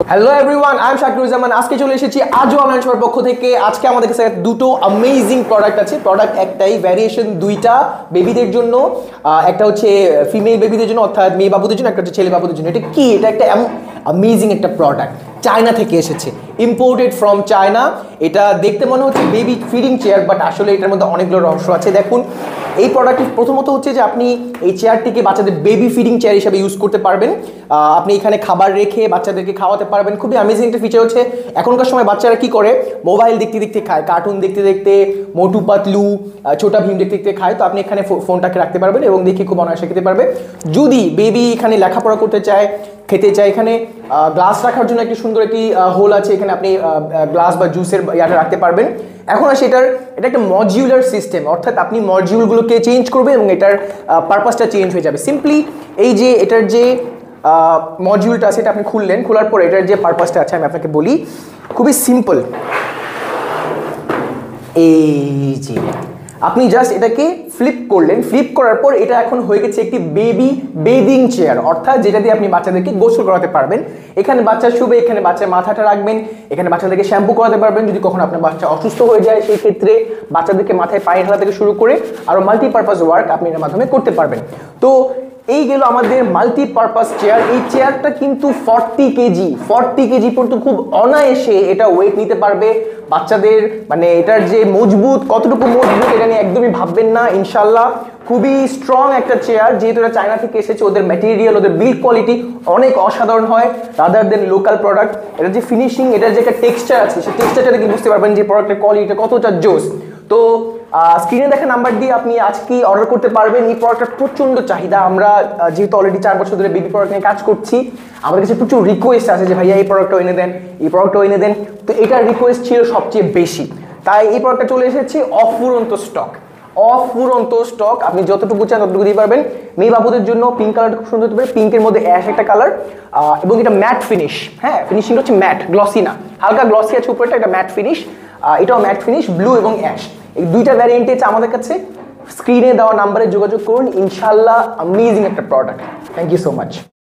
Hello everyone I am Shakiruzzaman আজকে চলে এসেছি আজও অনলাইন সবার পক্ষ থেকে। আজকে আমাদের কাছে দুটো অ্যামেজিং প্রোডাক্ট আছে। প্রোডাক্ট একটাই ভ্যারিয়েশন দুইটা বেবিদের জন্য। একটা হচ্ছে ফিমেল বেবিদের জন্য, অর্থাৎ মেয়ে বাবুদের জন্য, একটা হচ্ছে ছেলে বাবুদের জন্য। এটা কি? এটা একটা অ্যামেজিং একটা প্রোডাক্ট চায়না থেকে এসেছে। ইম্পোর্টেড ফ্রম চায়না এটা দেখতে মনে হচ্ছে বেবি ফিডিং চেয়ার বাট আসলে এটার মধ্যে অনেকগুলো রহস্য আছে। দেখুন, এই প্রোডাক্টটি প্রথমত হচ্ছে যে আপনি এই চেয়ারটিকে বাচ্চাদের বেবি ফিডিং চেয়ার হিসেবে ইউজ করতে পারবেন। আপনি এখানে খাবার রেখে বাচ্চাদেরকে খাওয়াতে পারবেন। খুবই অ্যামেজিং একটা ফিচার হচ্ছে, এখনকার সময় বাচ্চারা কি করে? মোবাইল দেখতে দেখতে খায় কার্টুন দেখতে দেখতে, মোটু পাতলু ছোটা ভীম দেখতে দেখতে খায়। তো আপনি এখানে ফোনটাকে রাখতে পারবেন এবং দেখে খুব অনায়াসে খেতে পারবে। যদি বেবি এখানে লেখাপড়া করতে চায়, খেতে চায়, এখানে গ্লাস রাখার জন্য একটি সুন্দর একটি হোল আছে। এখানে আপনি গ্লাস বা জুসের ইয়াটা রাখতে পারবেন। এখন আসে এটার, এটা একটা মডিউলার সিস্টেম অর্থাৎ আপনি মডিউলগুলোকে চেঞ্জ করবেন এবং এটার পারপাসটা চেঞ্জ হয়ে যাবে। সিম্পলি এই যে এটার যে মডিউলটা আছে এটা আপনি খুললেন, খোলার পর এটার যে পারপাসটা আছে, আমি আপনাকে বলি, খুবই সিম্পল এই যে আপনি জাস্ট এটাকে ফ্লিপ করলেন ফ্লিপ করার পর এটা এখন হয়ে গেছে একটি বেবি বেদিং চেয়ার অর্থাৎ যেটা দিয়ে আপনি বাচ্চাদেরকে গোসল করাতে পারবেন। এখানে বাচ্চা শুবে, এখানে বাচ্চার মাথাটা রাখবেন, এখানে বাচ্চাদেরকে শ্যাম্পু করাতে পারবেন, যদি কখনো আপনার বাচ্চা অসুস্থ হয়ে যায় সেই ক্ষেত্রে বাচ্চাদেরকে মাথায় পায়ে ঢালা থেকে শুরু করে আরও মাল্টিপারপাস ওয়ার্ক আপনি এর মাধ্যমে করতে পারবেন। তো এই গেল আমাদের মাল্টিপারপাস চেয়ার এই চেয়ারটা কিন্তু ফর্টি কেজি। ফর্টি কেজি পর্যন্ত খুব অনায়াসে এটা ওয়েট নিতে পারবে। বাচ্চাদের মানে এটার যে মজবুত, কতটুকু মজবুত এটা নিয়ে একদমই ভাববেন না ইনশাল্লাহ খুবই স্ট্রং একটা চেয়ার যেহেতু এটা চায়না থেকে এসেছে, ওদের ম্যাটেরিয়াল ওদের বিল্ড কোয়ালিটি অনেক অসাধারণ হয় রাদার দেন লোকাল প্রোডাক্ট এটার যে ফিনিশিং এটার যে একটা টেক্সচার আছে, সেই টেক্সচারটা দেখে বুঝতে পারবেন যে প্রোডাক্টের কোয়ালিটিটা কতটা জোস। তো স্ক্রিনে দেখা নাম্বার দিয়ে আপনি আজকেই অর্ডার করতে পারবেন? এই প্রোডাক্টটা প্রচণ্ড চাহিদা। আমরা যেহেতু অলরেডি চার বছর ধরে বেবি প্রোডাক্ট নিয়ে কাজ করছি, আমাদের কাছে প্রচুর রিকোয়েস্ট আছে যে, ভাইয়া, এই প্রোডাক্টটা এনে দেন, এই প্রোডাক্টটা এনে দেন। তো এটার রিকোয়েস্ট ছিল সবচেয়ে বেশি। তাই এই প্রোডাক্টটা চলে এসেছে অফুরন্ত স্টক অফুরন্ত স্টক আপনি যতটুকু চান ততটুকু দিতে পারবেন। মেয়ে বাবুদের জন্য পিঙ্ক কালারটা খুব সুন্দর হতে পারে। পিঙ্কের মধ্যে অ্যাশ একটা কালার এবং এটা ম্যাট ফিনিশ হ্যাঁ ফিনিশিংটা হচ্ছে ম্যাট গ্লসি না। হালকা গ্লসি আছে উপরটা, এটা ম্যাট ফিনিশ এটাও ম্যাট ফিনিশ ব্লু এবং অ্যাশ এই দুইটা ভ্যারিয়েন্টে আছে আমাদের কাছে। স্ক্রিনে দেওয়া নাম্বারে যোগাযোগ করুন। ইনশাল্লাহ অ্যামেজিং একটা product thank you so much